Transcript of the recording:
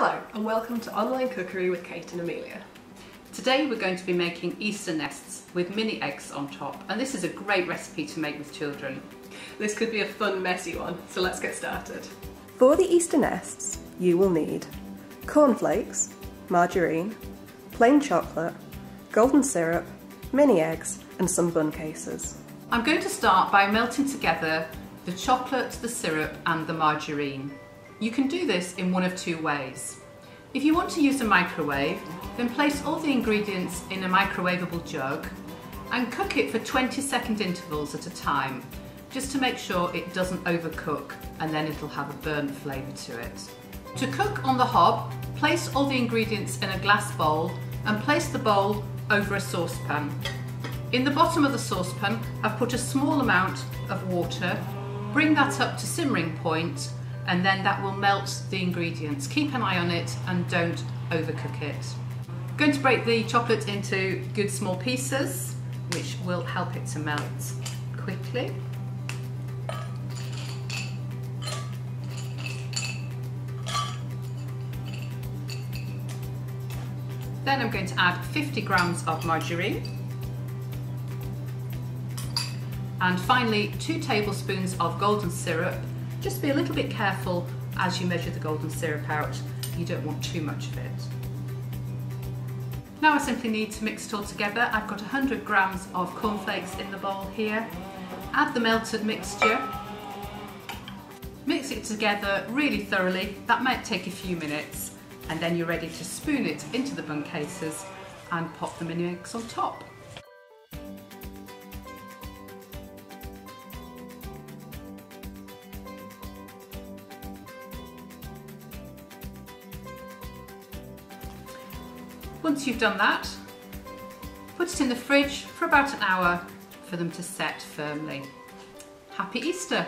Hello and welcome to Online Cookery with Kate and Amelia. Today we're going to be making Easter nests with mini eggs on top and this is a great recipe to make with children. This could be a fun messy one, so let's get started. For the Easter nests you will need cornflakes, margarine, plain chocolate, golden syrup, mini eggs and some bun cases. I'm going to start by melting together the chocolate, the syrup and the margarine. You can do this in one of two ways. If you want to use a microwave, then place all the ingredients in a microwavable jug and cook it for 20 second intervals at a time, just to make sure it doesn't overcook and then it'll have a burnt flavour to it. To cook on the hob, place all the ingredients in a glass bowl and place the bowl over a saucepan. In the bottom of the saucepan, I've put a small amount of water, bring that up to simmering point and then that will melt the ingredients. Keep an eye on it and don't overcook it. I'm going to break the chocolate into good small pieces, which will help it to melt quickly. Then I'm going to add 50 grams of margarine. And finally, two tablespoons of golden syrup just be a little bit careful as you measure the golden syrup out. You don't want too much of it. Now I simply need to mix it all together. I've got 100 grams of cornflakes in the bowl here. Add the melted mixture. Mix it together really thoroughly. That might take a few minutes and then you're ready to spoon it into the bun cases and pop the mini eggs on top. Once you've done that, put it in the fridge for about an hour for them to set firmly. Happy Easter!